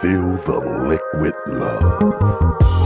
Feel the liquid love.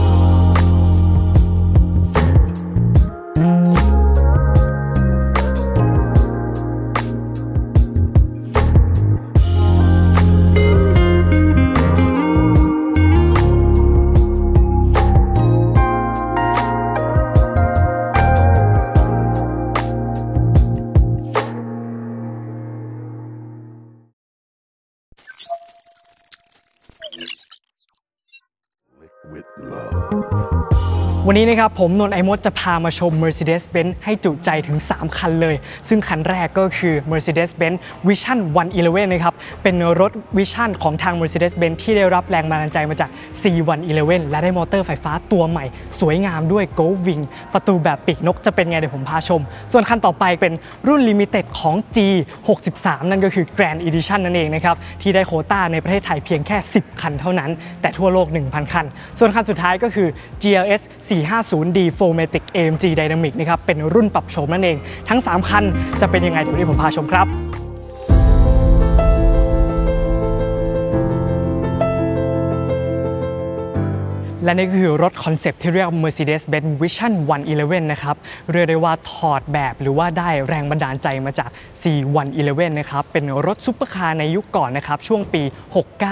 นนี้นะครับ ผมนนท์ไอมดจะพามาชม Mercedes-Benz ให้จุใจถึง 3 คันเลย ซึ่งคันแรกก็คือ Mercedes-Benz Vision 111 นะครับ เป็นรถ Vision ของทาง Mercedes-Benz ที่ได้รับแรงบันดาลใจมาจาก C111 และได้มอเตอร์ไฟฟ้าตัวใหม่ สวยงามด้วย Go Wing ประตูแบบปีกนกจะเป็นไงเดี๋ยวผมพาชม ส่วนคันต่อไปเป็นรุ่น Limited ของ G63 นั่นก็คือ Grand Edition นั่นเองนะครับ ที่ได้โคต้าในประเทศไทยเพียงแค่ 10 คันเท่านั้น แต่ทั่วโลก 1,000 คัน ส่วนคันสุดท้ายก็คือ GLS 4 5 450D 4MATIC AMG Dynamic นะครับเป็นรุ่นปรับโฉมนั่นเอง ทั้ง 3 คันจะเป็นยังไงเดี๋ยวนี้ผมพาชมครับ และนี่คือรถ concept ที่เรียก Mercedes-Benz Vision 111 นะครับ เรียกได้ว่าถอดแบบหรือว่าได้แรงบันดาลใจมาจาก C111 นะครับ เป็นรถซุปเปอร์คาร์ในยุคก่อนนะครับ ช่วงปี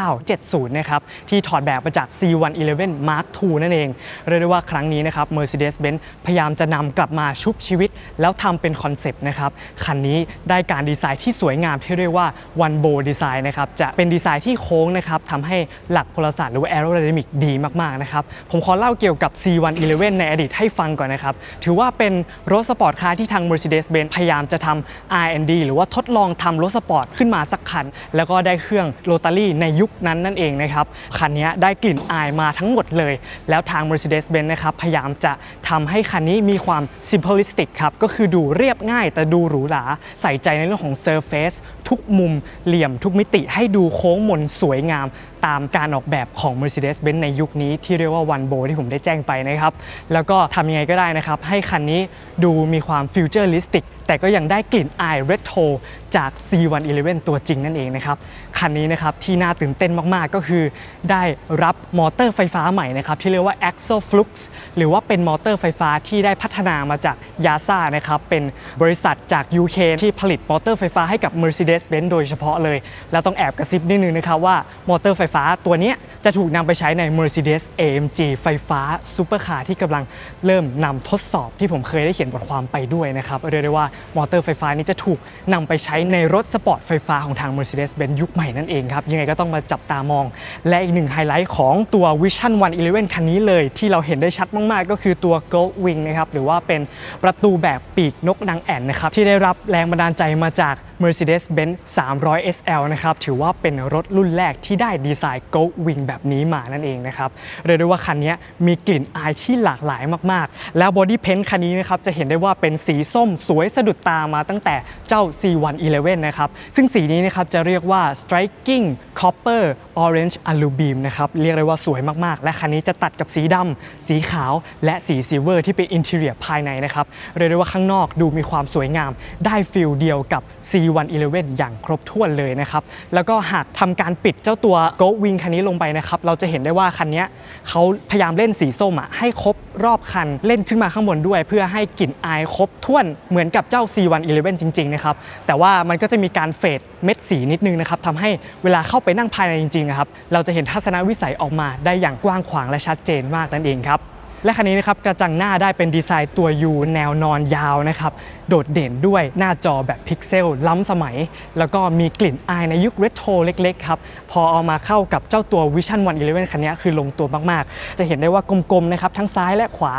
69-70 นะครับ ที่ถอดแบบมาจาก C111 Mark II นั่นเอง เรียกได้ว่าครั้งนี้นะครับ Mercedes-Benz พยายามจะนำกลับมาชุบชีวิต แล้วทำเป็น concept นะครับ คันนี้ได้การดีไซน์ที่สวยงามที่เรียกว่า One Bow Design นะครับ จะเป็นดีไซน์ที่โค้งนะครับทำให้หลักพลศาสตร์หรือว่า aerodynamic ดีมากๆ นะครับผมขอเล่าเกี่ยวกับ C111 ในอดีตให้ฟังก่อนนะครับ ถือว่าเป็นรถ sports car ที่ทาง Mercedes-Benz พยายามจะทำ R&D หรือว่าทดลองทำรถสปอร์ตขึ้นมาสักคัน แล้วก็ได้เครื่องโรตารี่ในยุคนั้นนั่นเองนะครับ คันนี้ได้กลิ่นอายมาทั้งหมดเลย แล้วทาง Mercedes-Benz นะครับ พยายามจะทำให้คันนี้มีความ simplistic ครับ ก็คือดูเรียบง่ายแต่ดูหรูหรา ใส่ใจในเรื่องของ surface ทุกมุมเหลี่ยมทุกมิติให้ดูโค้งมนสวยงาม ตามการออกแบบของ Mercedes-Benz ในยุคนี้ที่เรียกว่า One Bow ที่ผมได้แจ้งไปนะครับ แล้วก็ทำยังไงก็ได้นะครับ ให้คันนี้ดูมีความ futuristic แต่ก็ยังได้กลิ่นอาย retro จาก C111 ตัวจริงนั่นเองนะครับ คันนี้นะครับที่น่าตื่นเต้นมากๆก็คือ ได้รับมอเตอร์ไฟฟ้าใหม่นะครับที่เรียกว่า Axial Flux หรือว่าเป็นมอเตอร์ไฟฟ้าที่ได้พัฒนามาจาก YASA นะครับเป็นบริษัทจาก UK ที่ผลิตมอเตอร์ไฟฟ้าให้กับ Mercedes-Benz โดยเฉพาะเลย แล้วต้องแอบกระซิบนิดนึงนะครับว่ามอเตอร์ไฟฟ้าตัวนี้จะถูกนำไปใช้ใน Mercedes AMG ไฟฟ้าซูเปอร์คาร์ที่กำลังเริ่มนำทดสอบที่ผมเคยได้เขียนบทความไปด้วยนะครับเรียกได้ว่ามอเตอร์ไฟฟ้านี้จะถูกนำไปใช้ในรถสปอร์ตไฟฟ้าของทาง Mercedes-Benz ยุคใหม่นั่นเองครับ ยังไงก็ต้องมาจับตามอง และอีกหนึ่งไฮไลท์ของตัว Vision 111 คันนี้เลย ที่เราเห็นได้ชัดมากๆ ก็คือตัว Gullwing นะครับหรือว่าเป็นประตูแบบปีกนกนางแอ่นนะครับที่ได้รับแรงบันดาลใจมาจาก Mercedes-Benz 300 SL นะครับถือว่าเป็นรถรุ่นแรกที่ได้ดีไซน์ Gullwing แบบนี้มานั่นเองนะครับเรียกได้ว่าคันนี้มีกลิ่นอายที่หลากหลายมากๆ แล้ว body paint คันนี้นะครับจะเห็นได้ว่าเป็นสีส้มสวยสะดุดตามาตั้งแต่เจ้า C111 นะครับซึ่งสีนี้นะครับจะเรียกว่า Striking Copper Orange Alubeam นะครับ เรียกได้ว่าสวยมาก ๆ และคันนี้จะตัดกับสีดำ สีขาว และสีซิลเวอร์ที่เป็นอินเท i รียภายในนะครับ เรียกได้ว่าข้างนอกดูมีความสวยงาม ได้ feel เดียวกับ C111 อย่างครบถ้วนเลยนะครับ แล้วก็หากทำการปิดเจ้าตัว Gullwing คันนี้ลงไปนะครับ เราจะเห็นได้ว่าคันนี้เขาพยายามเล่นสีส้มอะให้ครบรอบคันเล่นขึ้นมาข้างบนด้วย เพื่อให้กลิ่นอายครบถ้วนเหมือนกับเจ้า C111 จริง ๆ นะครับ แต่ว่ามันก็จะมีการ fade เม็ดสีนิดนึงนะครับทำให้เวลาเข้าไปนั่งภายในจริงๆครับเราจะเห็นทัศนวิสัยออกมาได้อย่างกว้างขวางและชัดเจนมากนั่นเองครับและคันนี้นะครับกระจังหน้าได้เป็นดีไซน์ตัว U แนวนอนยาวนะครับโดดเด่นด้วยหน้าจอแบบพิกเซลล้ำสมัย แล้วก็มีกลิ่นอายในยุคเรโทรเล็กๆครับพอเอามาเข้ากับเจ้าตัว Vision 111 คันนี้คือลงตัวมากๆ จะเห็นได้ว่ากลมๆนะครับทั้งซ้ายและขวา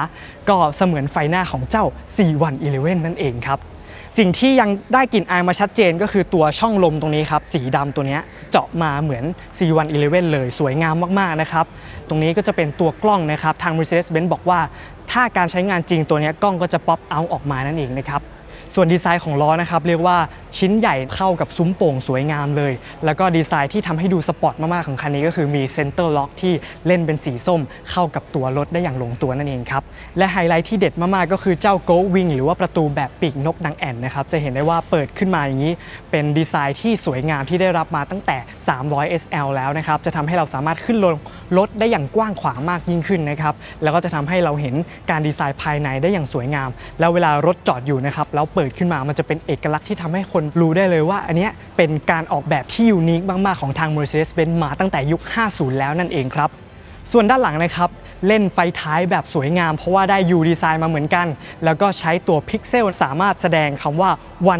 ก็เสมือนไฟหน้าของเจ้า C111 นั่นเองครับ สิ่งที่ยังได้กลิ่นอายมาชัดเจนก็คือตัวช่องลมตรงนี้ครับ สีดำตัวนี้เจาะมาเหมือน C111 เลยสวยงามมากๆนะครับ ตรงนี้ก็จะเป็นตัวกล้องนะครับ ทาง Mercedes-Benz บอกว่า ถ้าการใช้งานจริงตัวนี้กล้องก็จะป๊อปเอาออกมานั่นเองนะครับ ส่วนดีไซน์ของล้อนะครับเรียกว่าชิ้นใหญ่เข้ากับซุ้มโป่งสวยงามเลย แล้วก็ดีไซน์ที่ทำให้ดูสปอร์ตมากๆของคันนี้ก็คือมี center lock ที่เล่นเป็นสีส้ม เข้ากับตัวรถได้อย่างลงตัวนั่นเองครับ และไฮไลท์ที่เด็ดมากๆก็คือเจ้า Gullwing หรือว่าประตูแบบปีกนกนางแอ่นนะครับจะเห็นได้ว่าเปิดขึ้นมาอย่างนี้ เป็นดีไซน์ที่สวยงามที่ได้รับมาตั้งแต่ 300 SL แล้วนะครับจะทำให้เราสามารถขึ้นลงรถได้อย่างกว้างขวางมากยิ่งขึ้นนะครับแล้วก็จะทำให้เราเห็นการดีไซน์ภายในได้อย่างสวยงาม แล้วเวลารถจอดอยู่นะครับแล้วเปิดขึ้นมา มันจะเป็นเอกลักษณ์ที่ทำให้คนรู้ได้เลยว่า อันเนี้ยเป็นการออกแบบที่ unique มาก ๆ ของทาง Mercedes-Benz มาตั้งแต่ยุค 50 แล้วนั่นเองครับ ส่วนด้านหลังนะครับ เล่นไฟท้ายแบบสวยงาม เพราะว่าได้ U design มาเหมือนกัน แล้วก็ใช้ตัวพิกเซลสามารถแสดงคำว่า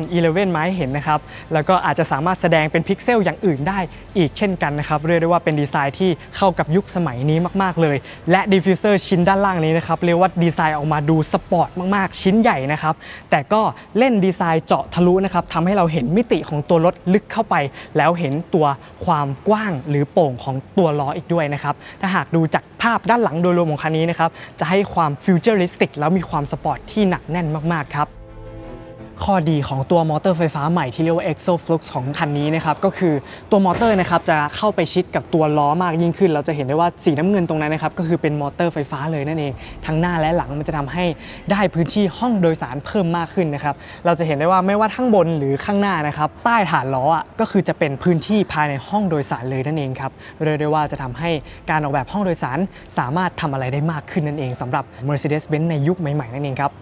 111มาให้เห็นนะครับ แล้วก็อาจจะสามารถแสดงเป็นพิกเซลอย่างอื่นได้อีกเช่นกันนะครับ เรียกได้ว่าเป็นดีไซน์ที่เข้ากับยุคสมัยนี้มาก ๆ เลย และ diffuser ชิ้นด้านล่างนี้นะครับ เรียกว่าดีไซน์ออกมาดูสปอร์ตมาก ๆ ชิ้นใหญ่นะครับ แต่ก็เล่นดีไซน์เจาะทะลุนะครับทำให้เราเห็นมิติของตัวรถลึกเข้าไป แล้วเห็นตัวความกว้างหรือโป่งของตัวล้ออีกด้วยนะครับ ถ้าหากดูจาก ภาพด้านหลังโดยรวมของคันนี้นะครับจะให้ความ futuristic แล้วมีความสปอร์ตที่หนักแน่นมากๆครับ ข้อดีของตัวมอเตอร์ไฟฟ้าใหม่ที่เรียกว่า Axial Flux ของคันนี้นะครับก็คือตัวมอเตอร์นะครับจะเข้าไปชิดกับตัวล้อมากยิ่งขึ้น เราจะเห็นได้ว่าสีน้ำเงินตรงนั้นนะครับก็คือเป็นมอเตอร์ไฟฟ้าเลยนั่นเองทั้งหน้าและหลังมันจะทำให้ได้พื้นที่ห้องโดยสารเพิ่มมากขึ้นนะครับเราจะเห็นได้ว่าไม่ว่าข้างบนหรือข้างหน้านะครับใต้ฐานล้ออะก็คือจะเป็นพื้นที่ภายในห้องโดยสารเลยนั่นเองครับเรียกได้ว่าจะทำให้การออกแบบห้องโดยสารสามารถทำอะไรได้มากขึ้นนั่นเองสำหรับ Mercedes-Benz ในยุคใหม่ๆนั่นเองครับ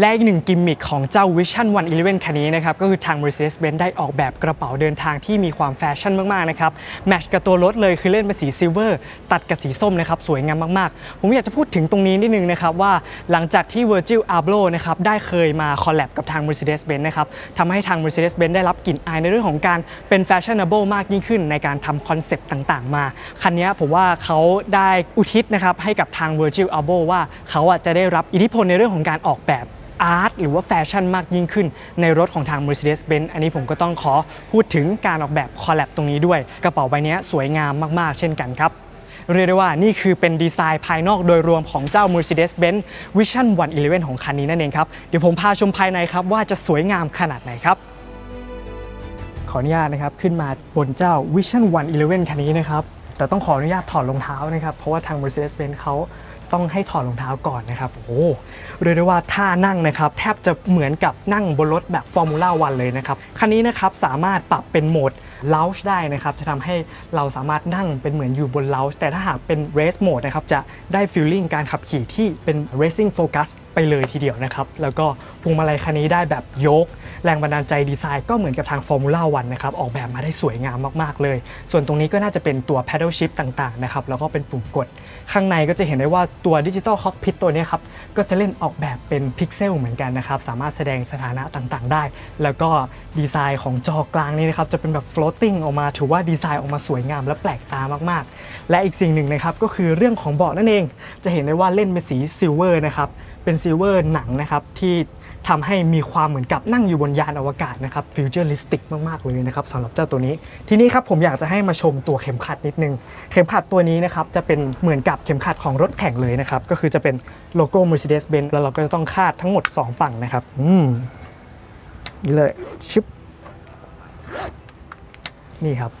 และอีกหนึ่งกิมมิคของเจ้า Vision 111 คันนี้นะครับก็คือทาง Mercedes-Benz ได้ออกแบบกระเป๋าเดินทางที่มีความแฟชั่นมากๆนะครับ match กับตัวรถเลยคือเล่นเป็นสีซิลเวอร์ตัดกับสีส้มนะครับสวยงามมากๆ ผมอยากจะพูดถึงตรงนี้นิดนึงนะครับว่าหลังจากที่ Virgil Abloh นะครับได้เคยมา collab กับทาง Mercedes-Benz นะครับทำให้ทาง Mercedes-Benz ได้รับกลิ่นอายในเรื่องของการเป็นแฟชั่น a b l e มากยิ่งขึ้นในการทำคอนเซปต์ต่างๆ มา คันนี้ผมว่าเขาได้อุทิศนะครับให้กับทาง Virgil Abloh ว่าเขาจะได้รับอิทธิพลในเรื่องของการออกแบบ อาร์ตหรือว่าแฟชั่นมากยิ่งขึ้น ในรถของทาง Mercedes-Benz อันนี้ผมก็ต้องขอพูดถึงการออกแบบ collab ตรงนี้ด้วย กระเป๋าใบนี้สวยงามมากๆ เช่นกันครับเรียกได้ว่านี่คือเป็นดีไซน์ภายนอกโดยรวมของเจ้า Mercedes-Benz Vision 111 ของคันนี้นั่นเองครับ เดี๋ยวผมพาชมภายในครับว่าจะสวยงามขนาดไหนครับ ขออนุญาตนะครับขึ้นมาบนเจ้า Vision 111 คันนี้นะครับ แต่ต้องขออนุญาตถอดรองเท้านะครับ เพราะว่าทาง Mercedes-Benz เขา ต้องให้ถอดรองเท้าก่อนนะครับโอ้โหเรียกได้ว่าท่านั่งนะครับ แทบจะเหมือนกับนั่งบนรถแบบฟอร์มูล่าวันเลยนะครับคันนี้นะครับสามารถปรับเป็นโหมด Lounge ได้นะครับ จะทำให้เราสามารถนั่งเป็นเหมือนอยู่บน Lounge แต่ถ้าหากเป็น Race Mode นะครับ จะได้ Feeling การขับขี่ที่เป็น Racing Focus ไปเลยทีเดียวนะครับ แล้วก็พวงมาลัยคันนี้ได้แบบยก แรงบันดาลใจดีไซน์ก็เหมือนกับทาง Formula 1นะครับ ออกแบบมาได้สวยงามมาก ๆ เลย ส่วนตรงนี้ก็น่าจะเป็นตัว Paddle Shift ต่าง ๆ นะครับ แล้วก็เป็นปุ่มกด ข้างในก็จะเห็นได้ว่าตัว Digital Cockpit ตัวนี้ครับ ก็จะเล่นออกแบบเป็นพิกเซลเหมือนกันนะครับ สามารถแสดงสถานะต่าง ๆ ได้ แล้วก็ดีไซน์ของจอกลางนี้นะครับ จะเป็นแบบ floating ออกมาถือว่าดีไซน์ออกมาสวยงามและแปลกตามากๆ และอีกสิ่งหนึ่งนะครับก็คือเรื่องของเบาะนั่นเอง จะเห็นได้ว่าเล่นเป็นสีซิลเวอร์นะครับเป็นซิลเวอร์หนังนะครับที่ทำให้มีความเหมือนกับนั่งอยู่บนยานอวกาศนะครับ futuristicมากๆเลยนะครับสำหรับเจ้าตัวนี้ ทีนี้ครับผมอยากจะให้มาชมตัวเข็มขัดนิดนึง เข็มขัดตัวนี้นะครับจะเป็นเหมือนกับเข็มขัดของรถแข่งเลยนะครับก็คือจะเป็นโลโก้ Mercedes-Benz แล้วเราก็จะต้องคาดทั้งหมด 2 ฝั่งนะครับ อืมนี่เลยชิป นี่ครับ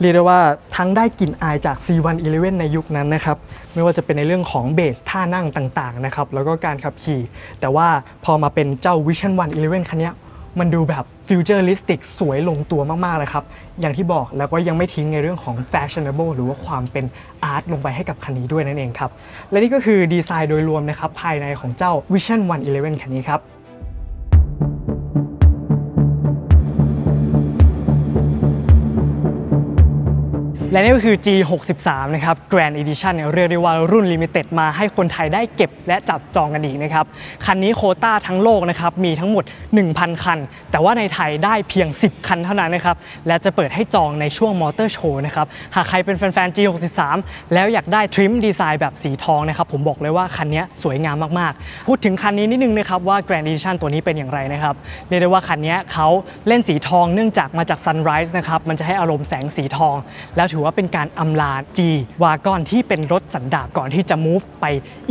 เรียกได้ว่าทั้งได้กลิ่นอายจาก C111 ในยุคนั้นนะครับ ไม่ว่าจะเป็นในเรื่องของเบสท่านั่งต่างๆนะครับ แล้วก็การขับขี่ แต่ว่าพอมาเป็นเจ้า Vision 111 คันนี้มันดูแบบฟิวเจอริสติกสวยลงตัวมากๆเลยครับ อย่างที่บอกแล้วก็ยังไม่ทิ้งในเรื่องของ fashionable หรือว่าความเป็นอาร์ตลงไปให้กับคันนี้ด้วยนั่นเองครับ และนี่ก็คือดีไซน์โดยรวมนะครับภายในของเจ้า Vision 111 คันนี้ครับ และนี่ก็คือ G63 นะครับ Grand Edition เนี่ยเรียกได้ว่ารุ่น Limited มาให้คนไทยได้เก็บและจับจองกันอีกนะครับ คันนี้โคต้าทั้งโลกนะครับ มีทั้งหมด 1,000 คัน แต่ว่าในไทยได้เพียง 10 คันเท่านั้นนะครับ และจะเปิดให้จองในช่วงมอเตอร์โชว์นะครับ หากใครเป็นแฟนๆ G63 แล้วอยากได้ทริมดีไซน์แบบสีทองนะครับ ผมบอกเลยว่าคันนี้สวยงามมากๆ พูดถึงคันนี้นิดนึงนะครับว่า Grand Edition ตัวนี้เป็นอย่างไรนะครับเรียกได้ว่าคันนี้เขาเล่นสีทองเนื่องจากมาจาก Sunrise นะครับมันจะให้อารมณ์แสงสีทองแล้วถือว่าอว่าเป็นการอำลา G วากอนที่เป็นรถสันดาปก่อนที่จะ move ไป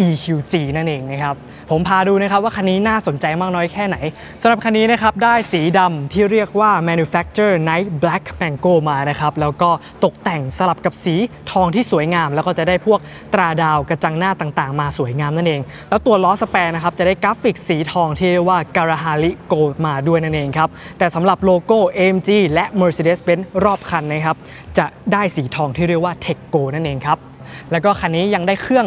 EQG นั่นเองนะครับ ผมพาดูนะครับว่าคันนี้น่าสนใจมากน้อยแค่ไหนสำหรับคันนี้นะครับได้สีดำที่เรียกว่า Manufaktur night black magno มานะครับแล้วก็ตกแต่งสลับกับสีทองที่สวยงาม แล้วก็จะได้พวกตราดาวกระจังหน้าต่างๆ มาสวยงามนั่นเอง แล้วตัวล้อ spare นะครับจะได้กราฟิกสีทองที่เรียกว่า Kalahari Gold มาด้วยนั่นเองครับแต่สำหรับโลโก้ AMG และ Mercedes-Benz รอบคันนะครับจะได้สีทองที่เรียกว่าเทคโกนั่นเองครับแล้วก็คันนี้ยังได้เครื่อง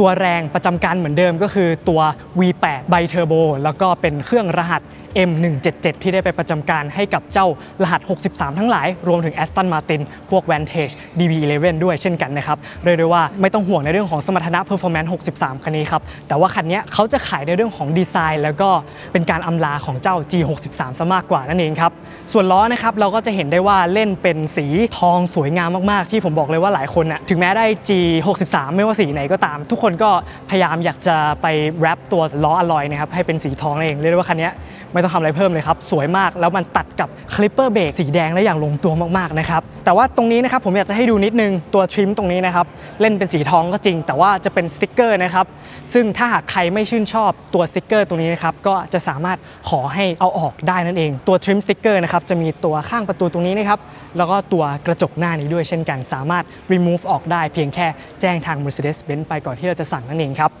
ตัวแรงประจำการเหมือนเดิมก็คือตัว V8 ไบเทอร์โบแล้วก็เป็นเครื่องรหัส M177 ที่ได้ไปประจำการให้กับเจ้ารหัส 63 ทั้งหลาย รวมถึง Aston Martin พวก Vantage DB11 ด้วยเช่นกันนะครับเรียกได้ว่าไม่ต้องห่วงในเรื่องของสมรรถนะ Performance 63 คันนี้ครับ แต่ว่าคันนี้เขาจะขายในเรื่องของดีไซน์ แล้วก็เป็นการอำลาของเจ้า G63 ซะมากกว่านั่นเองครับ ส่วนล้อนะครับเราก็จะเห็นได้ว่าเล่นเป็นสีทองสวยงามมากๆ ที่ผมบอกเลยว่าหลายคนน่ะถึงแม้ได้ G63 ไม่ว่าสีไหนก็ตามทุกคคนก็พยายามอยากจะไป wrap ตัวล้ออลลอยนะครับให้เป็นสีทองนั่นเองเรียกได้ว่าคันนี้ ไม่ต้องทำอะไรเพิ่มเลยครับ สวยมากแล้วมันตัดกับคลิปเปอร์เบรกสีแดงได้อย่างลงตัวมากๆนะครับแต่ว่าตรงนี้นะครับผมอยากจะให้ดูนิดนึงตัว trim ตรงนี้นะครับเล่นเป็นสีทองก็จริง แต่ว่าจะเป็นสติกเกอร์นะครับซึ่งถ้าหากใครไม่ชื่นชอบตัวสติกเกอร์ตรงนี้นะครับก็จะสามารถขอให้เอาออกได้นั่นเอง ตัวทริมสติกเกอร์นะครับจะมีตัวข้างประตูตรงนี้นะครับแล้วก็ตัวกระจกหน้านี้ด้วยเช่นกันสามารถ remove ออกได้เพียงแค่แจ้งทาง Mercedes-Benz ไปก่อนที่เราจะสั่งนั่นเองครับ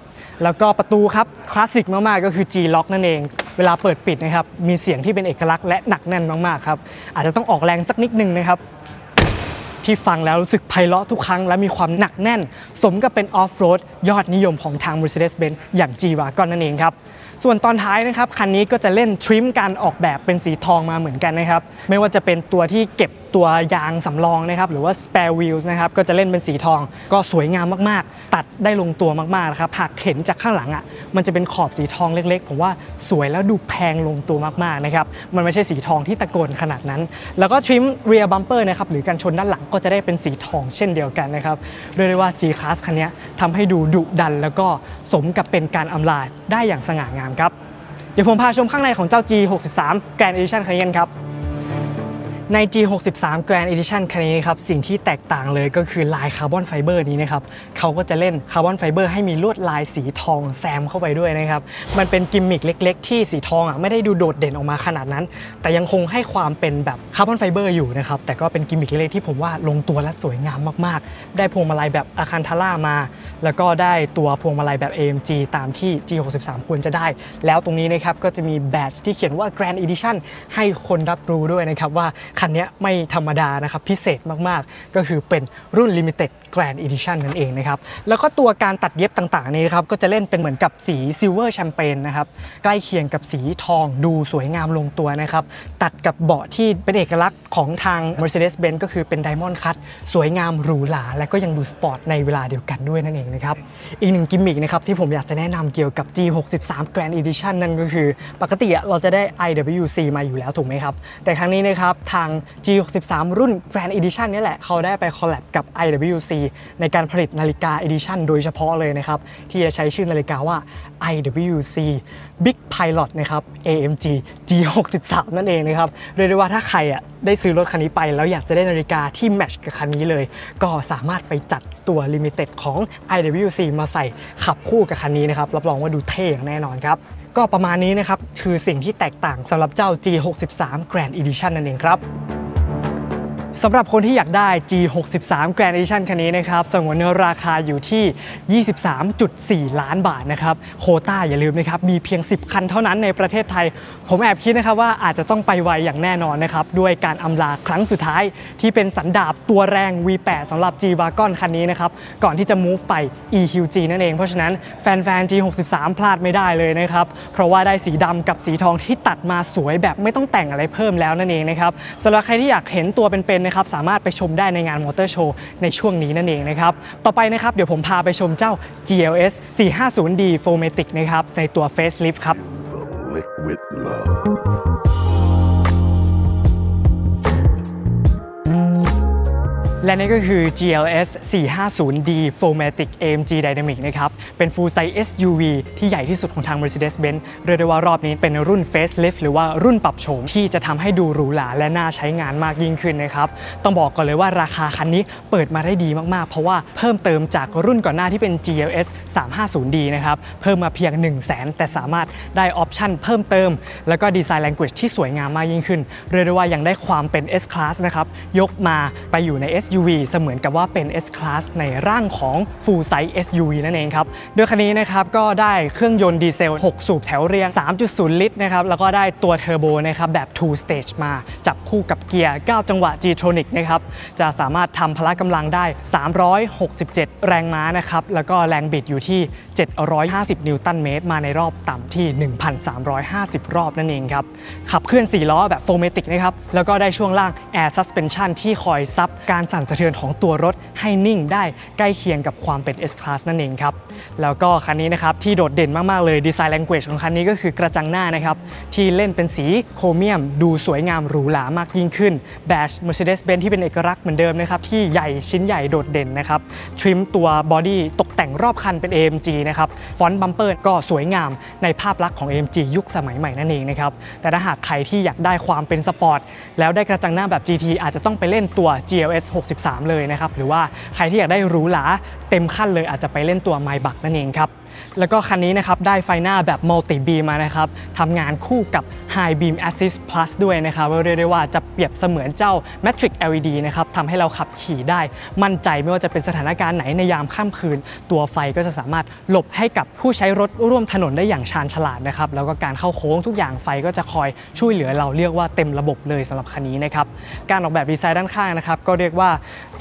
แล้วก็ประตูครับคลาสสิกมาก ๆ ก็คือ G lock นั่นเอง เวลาเปิดปิดนะครับ มีเสียงที่เป็นเอกลักษณ์และหนักแน่นมาก ๆ ครับ อาจจะต้องออกแรงสักนิดนึงนะครับ ที่ฟังแล้วรู้สึกไพเราะทุกครั้ง และมีความหนักแน่น สมกับเป็นออฟโรดยอดนิยมของทาง Mercedes-Benz อย่าง G-Wagon นั่นเองครับ ส่วนตอนท้ายนะครับ คันนี้ก็จะเล่นทริมการออกแบบเป็นสีทองมาเหมือนกันนะครับ ไม่ว่าจะเป็นตัวที่เก็บตัวยางสำรองนะครับหรือว่า spare wheels นะครับก็จะเล่นเป็นสีทอง ก็สวยงามมากๆ ตัดได้ลงตัวมากๆนะครับหากเห็นจากข้างหลังอะมันจะเป็นขอบสีทองเล็กๆ ผมว่าสวยแล้วดูแพงลงตัวมากๆนะครับมันไม่ใช่สีทองที่ตะโกนขนาดนั้น แล้วก็ทริม rear bumper นะครับหรือการชนด้านหลังก็จะได้เป็นสีทองเช่นเดียวกันนะครับเรียกได้ว่า G-Class คันนี้ทำให้ดูดุดัน แล้วก็สมกับเป็นการอำลาได้อย่างสง่างามครับเดี๋ยวผมพาชมข้างในของเจ้า G63 Grand Edition คันนี้กันครับ ใน G63 Grand Edition คันนี้นะครับสิ่งที่แตกต่างเลยก็คือลายคาร์บอนไฟเบอร์นี้นะครับเขาก็จะเล่นคาร์บอนไฟเบอร์ให้มีลวดลายสีทองแซมเข้าไปด้วยนะครับมันเป็นกิมมิคเล็ก ๆ ที่สีทองอะไม่ได้ดูโดดเด่นออกมาขนาดนั้น แต่ยังคงให้ความเป็นแบบคาร์บอนไฟเบอร์อยู่นะครับแต่ก็เป็นกิมมิคเล็กๆที่ผมว่าลงตัวและสวยงามมากๆ ได้พวงมาลัยแบบ Alcantara มา แล้วก็ได้ตัวพวงมาลัยแบบ AMG ตามที่ G63 ควรจะได้ แล้วตรงนี้นะครับก็จะมี badge ที่เขียนว่า Grand Edition ให้คนรับรู้ด้วยนะครับว่าคันนี้ไม่ธรรมดานะครับ พิเศษมากๆ ก็คือเป็นรุ่น Limited Grand Edition นั่นเองนะครับ แล้วก็ตัวการตัดเย็บต่างๆ นี้นะครับ ก็จะเล่นเป็นเหมือนกับสี silver champagne นะครับ ใกล้เคียงกับสีทองดูสวยงามลงตัวนะครับ ตัดกับเบาะที่เป็นเอกลักษณ์ของทาง Mercedes-Benz ก็คือเป็น Diamond Cut สวยงามหรูหราและก็ยังดูสปอร์ตในเวลาเดียวกันด้วยนั่นเองนะครับอีกหนึ่งกิมมิคนะครับที่ผมอยากจะแนะนำเกี่ยวกับ G63 Grand Edition นั่นก็คือ ปกติเราจะได้ IWC มาอยู่แล้วถูกไหมครับแต่ครั้งนี้นะครับทาง G63 รุ่น Grand Edition นี่แหละ เขาได้ไป collab กับ IWC ในการผลิตนาฬิกา Edition โดยเฉพาะเลยนะครับ ที่จะใช้ชื่อนาฬิกาว่า IWC Big Pilot นะครับ AMG G63 นั่นเองนะครับ เรียกได้ว่าถ้าใครอะได้ซื้อรถคันนี้ไป แล้วอยากจะได้นาฬิกาที่แมทช์กับคันนี้เลย ก็สามารถไปจัดตัว Limited ของ IWC มาใส่ขับคู่กับคันนี้นะครับ รับรองว่าดูเท่อย่างแน่นอนครับ ก็ประมาณนี้นะครับ คือสิ่งที่แตกต่างสำหรับเจ้า G63 Grand Edition นั่นเองครับ สำหรับคนที่อยากได้ G63 Grand Edition คันนี้นะครับสงวนเนื้อราคาอยู่ที่ 23.4 ล้านบาทนะครับโคต้าอย่าลืมนะครับมีเพียง 10 คันเท่านั้นในประเทศไทย ผมแอบคิดนะครับว่าอาจจะต้องไปไวอย่างแน่นอนนะครับด้วยการอำลาครั้งสุดท้าย ที่เป็นสันดาบตัวแรง V8 สำหรับ G-Wagon คันนี้นะครับก่อนที่จะ move ไป EQG นั่นเอง เพราะฉะนั้นแฟนๆ G63 พลาดไม่ได้เลยนะครับเพราะว่าได้สีดำกับสีทองที่ตัดมาสวยแบบไม่ต้องแต่งอะไรเพิ่มแล้วนั่นเองนะครับสำหรับใครที่อยากเห็นตัวเป็นๆนะครับสามารถไปชมได้ในงานมอเตอร์โชว์ในช่วงนี้นั่นเองนะครับต่อไปนะครับเดี๋ยวผมพาไปชมเจ้า GLS 450D 4matic นะครับในตัว facelift ครับ Liquid Love และนี่ก็คือ GLS 450D 4matic AMG Dynamic นะครับ เป็น full size SUV ที่ใหญ่ที่สุดของทาง Mercedes-Benz เรียกได้ว่ารอบนี้เป็นรุ่น facelift หรือว่ารุ่นปรับโฉมที่จะทำให้ดูหรูหราและน่าใช้งานมากยิ่งขึ้นนะครับ ต้องบอกก่อนเลยว่าราคาคันนี้เปิดมาได้ดีมาก ๆ เพราะว่าเพิ่มเติมจากรุ่นก่อนหน้าที่เป็น GLS 350D นะครับ เพิ่มมาเพียง 1 0 0 0 0 แต่สามารถได้ option เพิ่มเติม แล้วก็ design language ที่สวยงามมากยิ่งขึ้น เรียกได้ว่ายังได้ความเป็น S Class นะครับ ยกมาไปอยู่ใน SUV เสมือนกับว่าเป็น S Class ในร่างของ Full Size SUV นั่นเองครับ โดยคันนี้นะครับก็ได้เครื่องยนต์ดีเซล 6 สูบแถวเรียง 3.0 ลิตรนะครับ แล้วก็ได้ตัวเทอร์โบนะครับแบบ2 stage มาจับคู่กับเกียร์ 9 จังหวะ G-tronic นะครับ จะสามารถทำพละกำลังได้ 367 แรงม้านะครับ แล้วก็แรงบิดอยู่ที่ 750 นิวตันเมตร มาในรอบต่ำที่ 1,350 รอบนั่นเองครับ ขับเคลื่อน 4 ล้อแบบ 4MATIC นะครับ แล้วก็ได้ช่วงล่าง Air Suspension ที่คอยซับการสั่นสะเทือนของตัวรถให้นิ่งได้ใกล้เคียงกับความเป็น S Class นั่นเองครับ แล้วก็คันนี้นะครับที่โดดเด่นมาก ๆ เลยดีไซน์ language ของคันนี้ก็คือกระจังหน้านะครับที่เล่นเป็นสีโครเมียม ดูสวยงามหรูหรามากยิ่งขึ้นแบช Mercedes-Benz ที่เป็นเอกลักษณ์เหมือนเดิมนะครับที่ใหญ่ชิ้นใหญ่โดดเด่นนะครับ trim ตัว body ตกแต่งรอบคันเป็น AMG นะครับ front bumper ก็สวยงามในภาพลักษณ์ของ AMG ยุคสมัยใหม่นั่นเองนะครับแต่ถ้าหากใครที่อยากได้ความเป็นสปอร์ตแล้วได้กระจังหน้าแบบ GT อาจจะต้องไปเล่นตัว GLS 63เลยนะครับ หรือว่าใครที่อยากได้หรูหราเต็มขั้นเลยอาจจะไปเล่นตัว Maybach นั่นเองครับ แล้วก็คันนี้นะครับได้ไฟหน้าแบบ Multi Beam มานะครับทำงานคู่กับ High Beam Assist Plus ด้วยนะครับเรียกได้ว่าจะเปรียบเสมือนเจ้า Matrix LED นะครับทำให้เราขับขี่ได้มั่นใจไม่ว่าจะเป็นสถานการณ์ไหนในยามค่ำคืน ตัวไฟก็จะสามารถหลบให้กับผู้ใช้รถร่วมถนนได้อย่างชาญฉลาดนะครับแล้วก็การเข้าโค้งทุกอย่างไฟก็จะคอยช่วยเหลือเราเรียกว่าเต็มระบบเลยสำหรับคันนี้นะครับการออกแบบดีไซน์ด้านข้างนะครับก็เรียกว่า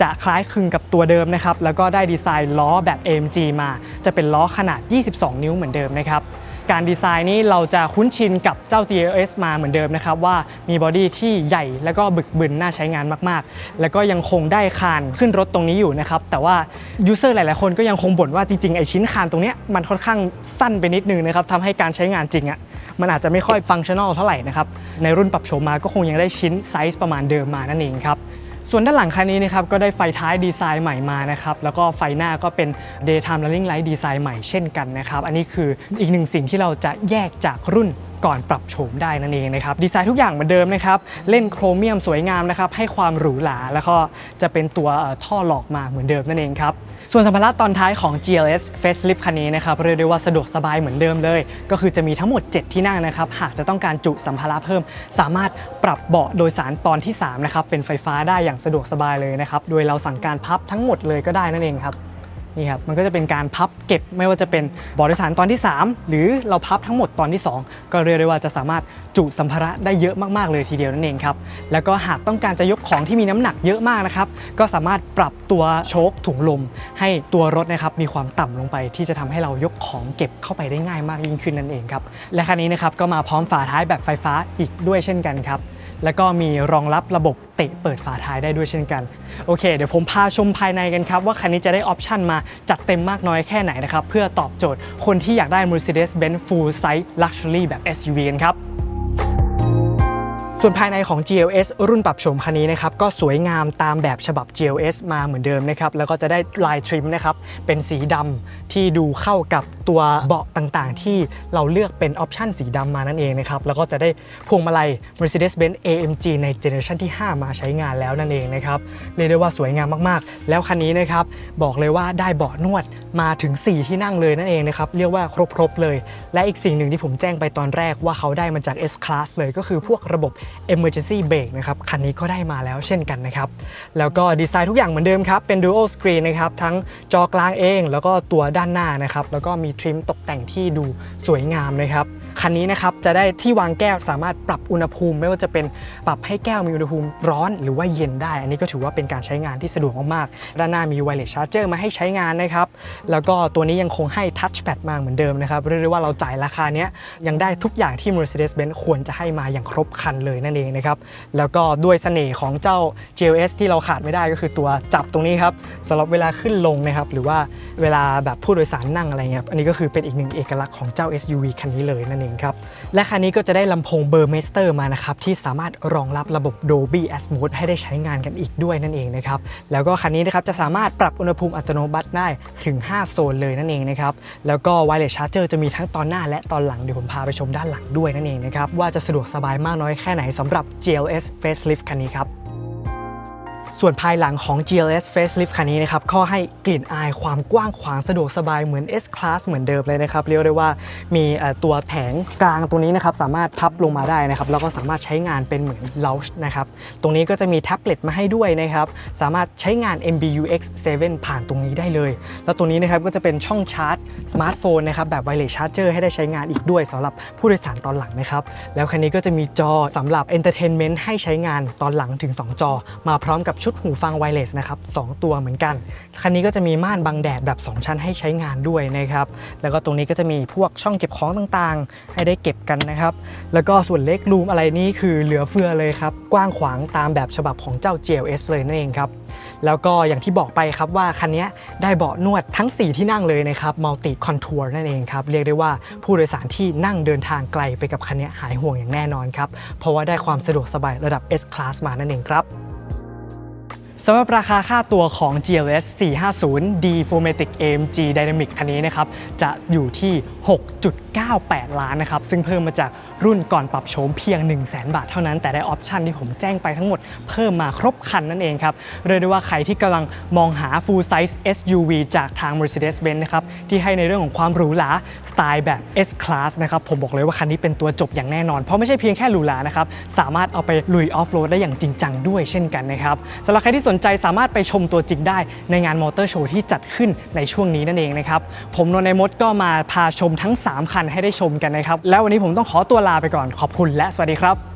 จะคล้ายคลึงกับตัวเดิมนะครับแล้วก็ได้ดีไซน์ล้อแบบ AMG มา จะเป็นล้อขนาด22 นิ้วเหมือนเดิมนะครับการดีไซน์นี้เราจะคุ้นชินกับเจ้า GLS มาเหมือนเดิมนะครับว่ามี body ที่ใหญ่แล้วก็บึกบึนน่าใช้งานมากๆ แล้วก็ยังคงได้คานขึ้นรถตรงนี้อยู่นะครับแต่ว่า user หลายๆ คนก็ยังคงบ่นว่าจริงๆ ไอชิ้นคานตรงนี้มันค่อนข้างสั้นไปนิดนึงนะครับทำให้การใช้งานจริงอะ่ะมันอาจจะไม่ค่อย functional เท่าไหร่นะครับในรุ่นปรับโฉมมาก็คงยังได้ชิ้นไซส์ประมาณเดิมมานั่นเองครับ ส่วนด้านหลังคันนี้นะครับก็ได้ไฟท้ายดีไซน์ใหม่มานะครับแล้วก็ไฟหน้าก็เป็น daytime running light ดีไซน์ใหม่เช่นกันนะครับอันนี้คืออีกหนึ่งสิ่งที่เราจะแยกจากรุ่นก่อนปรับโฉมได้นั่นเองนะครับดีไซน์ทุกอย่างเหมือนเดิมนะครับเล่นโครเมียมสวยงามนะครับให้ความหรูหราแล้วก็จะเป็นตัวท่อหลอกมาเหมือนเดิมนั่นเองครับ ส่วนสัมภาระตอนท้ายของ GLS Facelift คันนี้นะครับเรียกได้ว่าสะดวกสบายเหมือนเดิมเลย ก็คือจะมีทั้งหมด 7 ที่นั่งนะครับ หากจะต้องการจุสัมภาระเพิ่ม สามารถปรับเบาะโดยสารตอนที่3นะครับเป็นไฟฟ้าได้อย่างสะดวกสบายเลยนะครับโดยเราสั่งการพับทั้งหมดเลยก็ได้นั่นเองครับ นี่ครับมันก็จะเป็นการพับเก็บไม่ว่าจะเป็นเบาะโดยสารตอนที่ 3 หรือเราพับทั้งหมดตอนที่ 2 ก็เรียกได้ว่าจะสามารถจุสัมภาระได้เยอะมากๆเลยทีเดียวนั่นเองครับแล้วก็หากต้องการจะยกของที่มีน้ำหนักเยอะมากนะครับก็สามารถปรับตัวโชคถุงลม ให้ตัวรถนะครับมีความต่ำลงไป ที่จะทำให้เรายกของเก็บเข้าไปได้ง่ายมากยิ่งขึ้นนั่นเองครับและคันนี้นะครับก็มาพร้อมฝาท้ายแบบไฟฟ้าอีกด้วยเช่นกันครับ แล้วก็มีรองรับระบบเตะเปิดฝาท้ายได้ด้วยเช่นกัน โอเค เดี๋ยวผมพาชมภายในกันครับ ว่าคันนี้จะได้ออปชันมาจัดเต็มมากน้อยแค่ไหนนะครับ เพื่อตอบโจทย์คนที่อยากได้ Mercedes-Benz Full Size Luxury แบบ SUV กันครับ ส่วนภายในของ GLS รุ่นปรับโฉมคันนี้นะครับก็สวยงามตามแบบฉบับ GLS มาเหมือนเดิมนะครับแล้วก็จะได้ลายทริมนะครับเป็นสีดำที่ดูเข้ากับตัวเบาะต่างๆ ที่เราเลือกเป็นออปชันสีดำมานั่นเองนะครับแล้วก็จะได้พวงมาลัย Mercedes-Benz AMG ในเจเนอเรชันที่ 5 มาใช้งานแล้วนั่นเองนะครับเรียกได้ว่าสวยงามมากๆ แล้วคันนี้นะครับบอกเลยว่าได้เบาะนวดมาถึง 4 ที่นั่งเลยนั่นเองนะครับเรียกว่าครบๆเลย และอีกสิ่งหนึ่งที่ผมแจ้งไปตอนแรกว่าเขาได้มาจาก S Class เลยก็คือพวกระบบ Emergency Brake นะครับคันนี้ก็ได้มาแล้วเช่นกันนะครับ แล้วก็ดีไซน์ทุกอย่างเหมือนเดิมครับ เป็น Dual Screen นะครับ ทั้งจอกลางเอง แล้วก็ตัวด้านหน้านะครับ แล้วก็มีทริมตกแต่งที่ดูสวยงามนะครับ คันนี้นะครับจะได้ที่วางแก้วสามารถปรับอุณหภูมิ ไม่ว่าจะเป็นปรับให้แก้วมีอุณหภูมิร้อนหรือว่าเย็นได้ อันนี้ก็ถือว่าเป็นการใช้งานที่สะดวกมากๆ ด้านหน้ามี Wireless Charger มาให้ใช้งานนะครับแล้วก็ตัวนี้ยังคงให้ Touchpad มาเหมือนเดิมนะครับเรียกได้ว่าเราจ่ายราคาเนี้ยยังได้ทุกอย่างที่ Mercedes-Benz ควรจะให้มาอย่างครบคันเลยนั่นเองนะครับแล้วก็ด้วยเสน่ห์ของเจ้า GLS ที่เราขาดไม่ได้ก็คือตัวจับตรงนี้ครับสำหรับเวลาขึ้นลงนะครับหรือว่าเวลาแบบผู้โดยสารนั่งอะไรเงี้ยอันนี้ก็คือเป็นอีกหนึ่งเอกลักษณ์ของเจ้า SUV คันนี้เลยนั่นเองเองครับ และคันนี้ก็จะได้ลำโพง Burmester มานะครับ ที่สามารถรองรับระบบ Dolby Atmos ให้ได้ใช้งานกันอีกด้วยนั่นเองนะครับ แล้วก็คันนี้นะครับจะสามารถปรับอุณหภูมิอัตโนมัติได้ถึง 5 โซนเลยนั่นเองนะครับ แล้วก็ Wireless Charger จะมีทั้งตอนหน้าและตอนหลัง เดี๋ยวผมพาไปชมด้านหลังด้วยนั่นเองนะครับ ว่าจะสะดวกสบายมากน้อยแค่ไหนสำหรับ GLS Facelift คันนี้ครับ ส่วนภายหลังของ GLS Facelift คันนี้นะครับก็ให้กลิ่นอายความกว้างขวางสะดวกสบายเหมือน S Class เหมือนเดิมเลยนะครับ เรียกได้ว่ามีตัวแผงกลางตรงนี้นะครับสามารถพับลงมาได้นะครับแล้วก็สามารถใช้งานเป็นเหมือน lounge นะครับตรงนี้ก็จะมีแท็บเล็ตมาให้ด้วยนะครับสามารถใช้งาน MBUX 7 ผ่านตรงนี้ได้เลย แล้วตรงนี้นะครับก็จะเป็นช่องชาร์จสมาร์ทโฟนนะครับแบบ wireless charger ให้ได้ใช้งานอีกด้วยสำหรับผู้โดยสารตอนหลังนะครับแล้วคันนี้ก็จะมีจอสำหรับ entertainment ให้ใช้งานตอนหลังถึง 2 จอ มาพร้อมกับชุดหูฟัง wireless นะครับสองตัวเหมือนกัน คันนี้ก็จะมีม่านบังแดดแบบ 2 ชั้นให้ใช้งานด้วยนะครับ แล้วก็ตรงนี้ก็จะมีพวกช่องเก็บของต่างๆ ให้ได้เก็บกันนะครับ แล้วก็ส่วนเล็กรูมอะไรนี่คือเหลือเฟือเลยครับ กว้างขวางตามแบบฉบับของเจ้า GLS เลยนั่นเองครับ แล้วก็อย่างที่บอกไปครับว่าคันนี้ได้เบาะนวดทั้ง 4 ที่นั่งเลยนะครับ Multi Contour นั่นเองครับ เรียกได้ว่าผู้โดยสารที่นั่งเดินทางไกลไปกับคันนี้หายห่วงอย่างแน่นอนครับ เพราะว่าได้ความสะดวกสบายระดับ S Class มานั่นเองครับ สำหรับราคาค่าตัวของ GLS 450 D Formatic AMG Dynamic คันนี้นะครับ จะอยู่ที่ 6.98 ล้านนะครับ ซึ่งเพิ่มมาจาก รุ่นก่อนปรับโฉมเพียง 1 0 0 0 0แบาทเท่านั้น แต่ได้ออปชันที่ผมแจ้งไปทั้งหมดเพิ่มมาครบคันนั่นเองครับ เรียกได้ว่าใครที่กำลังมองหา full size SUV จากทาง Mercedes-Benz นะครับ ที่ให้ในเรื่องของความหรูหราสไตล์แบบ S Class นะครับ ผมบอกเลยว่าคันนี้เป็นตัวจบอย่างแน่นอน เพราะไม่ใช่เพียงแค่หรูหรานะครับ สามารถเอาไปลุยออฟโรดได้อย่างจริงจังด้วยเช่นกันนะครับสำหรับใครที่สนใจสามารถไปชมตัวจริงได้ในงานมอเตอร์โชว์ที่จัดขึ้นในช่วงนี้นั่นเองนะครับผมนนท์ในมดก็มาพาชมทั้ง 3 คันให้ได้ชมกันนะครับแล้ววันนี้ผมต้องขอตัวลาไปก่อนขอบคุณและสวัสดีครับ